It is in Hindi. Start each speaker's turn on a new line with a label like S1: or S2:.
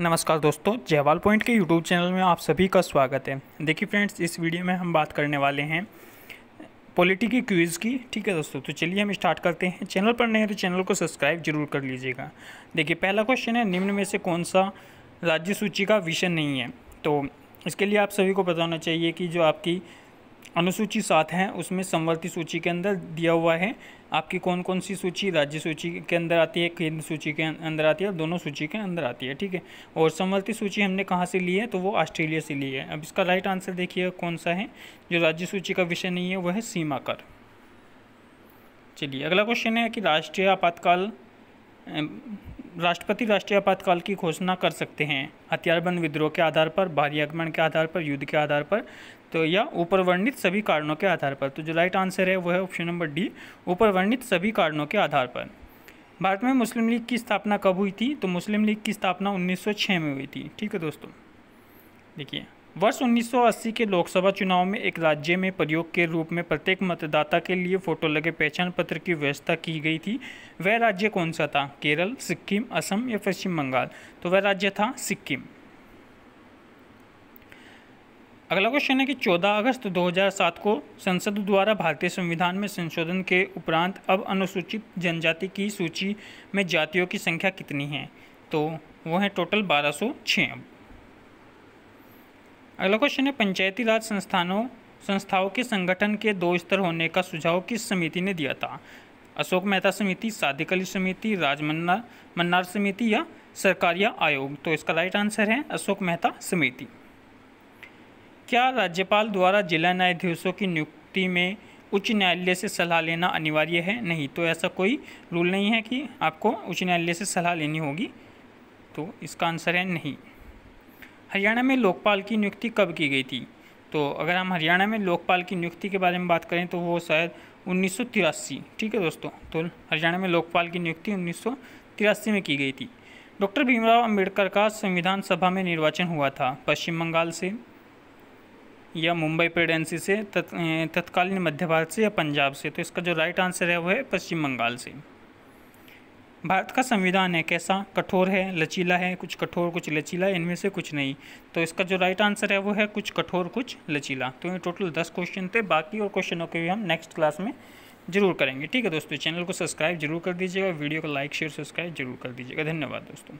S1: नमस्कार दोस्तों, जयवाल पॉइंट के यूट्यूब चैनल में आप सभी का स्वागत है। देखिए फ्रेंड्स, इस वीडियो में हम बात करने वाले हैं पॉलिटी की क्विज़ की, ठीक है दोस्तों? तो चलिए हम स्टार्ट करते हैं। चैनल पर नहीं है तो चैनल को सब्सक्राइब ज़रूर कर लीजिएगा। देखिए, पहला क्वेश्चन है, निम्न में से कौन सा राज्य सूची का विषय नहीं है? तो इसके लिए आप सभी को बताना चाहिए कि जो आपकी अनुसूची सात हैं, उसमें संवर्ती सूची के अंदर दिया हुआ है। आपकी कौन कौन सी सूची? राज्य सूची के अंदर आती है, केंद्र सूची के अंदर आती है और दोनों सूची के अंदर आती है, ठीक है? और संवर्ती सूची हमने कहाँ से ली है? तो वो ऑस्ट्रेलिया से ली है। अब इसका राइट आंसर देखिए, कौन सा है? जो राज्य सूची का विषय नहीं है वह है सीमा कर चलिए, अगला क्वेश्चन है कि राष्ट्रीय आपातकाल राष्ट्रपति राष्ट्रीय आपातकाल की घोषणा कर सकते हैं। हथियारबंद विद्रोह के आधार पर, भारी आगमन के आधार पर, युद्ध के आधार पर तो या ऊपर वर्णित सभी कारणों के आधार पर तो जो राइट आंसर है वो है ऑप्शन नंबर डी ऊपर वर्णित सभी कारणों के आधार पर। भारत में मुस्लिम लीग की स्थापना कब हुई थी? तो मुस्लिम लीग की स्थापना 1906 में हुई थी। ठीक है दोस्तों, देखिए। वर्ष 1980 के लोकसभा चुनाव में एक राज्य में प्रयोग के रूप में प्रत्येक मतदाता के लिए फ़ोटो लगे पहचान पत्र की व्यवस्था की गई थी। वह राज्य कौन सा था? केरल, सिक्किम, असम या पश्चिम बंगाल? तो वह राज्य था सिक्किम। अगला क्वेश्चन है कि 14 अगस्त 2007 को संसद द्वारा भारतीय संविधान में संशोधन के उपरांत अब अनुसूचित जनजाति की सूची में जातियों की संख्या कितनी है? तो वो है टोटल 1206 अब अगला क्वेश्चन है, पंचायती राज संस्थानों, संस्थाओं के संगठन के दो स्तर होने का सुझाव किस समिति ने दिया था? अशोक मेहता समिति सादिक अली समिति, राजमन्ना, मन्नार समिति या सरकारिया आयोग? तो इसका राइट आंसर है, अशोक मेहता समिति। क्या राज्यपाल द्वारा जिला न्यायाधीशों की नियुक्ति में उच्च न्यायालय से सलाह लेना अनिवार्य है? नहीं तो ऐसा कोई रूल नहीं है कि आपको उच्च न्यायालय से सलाह लेनी होगी। तो इसका आंसर है नहीं। हरियाणा में लोकपाल की नियुक्ति कब की गई थी? तो अगर हम हरियाणा में लोकपाल की नियुक्ति के बारे में बात करें तो वो शायद उन्नीस सौ तिरासी, ठीक है दोस्तों? तो हरियाणा में लोकपाल की नियुक्ति उन्नीस सौ तिरासी में की गई थी। डॉक्टर भीमराव अंबेडकर का संविधान सभा में निर्वाचन हुआ था, पश्चिम बंगाल से या मुंबई प्रेसिडेंसी से तत्कालीन मध्य भारत से या पंजाब से? तो इसका जो राइट आंसर है, वो है पश्चिम बंगाल से। भारत का संविधान है, कैसा कठोर है, लचीला है, कुछ कठोर, कुछ लचीला, इनमें से कुछ नहीं। तो इसका जो राइट आंसर है, वो है कुछ कठोर, कुछ लचीला। तो ये टोटल दस क्वेश्चन थे, बाकी और क्वेश्चनों के भी हम नेक्स्ट क्लास में ज़रूर करेंगे। ठीक है दोस्तों चैनल को सब्सक्राइब ज़रूर कर दीजिएगा वीडियो को लाइक शेयर सब्सक्राइब ज़रूर कर दीजिएगा। धन्यवाद दोस्तों।